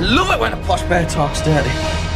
love it when a posh bear talks dirty.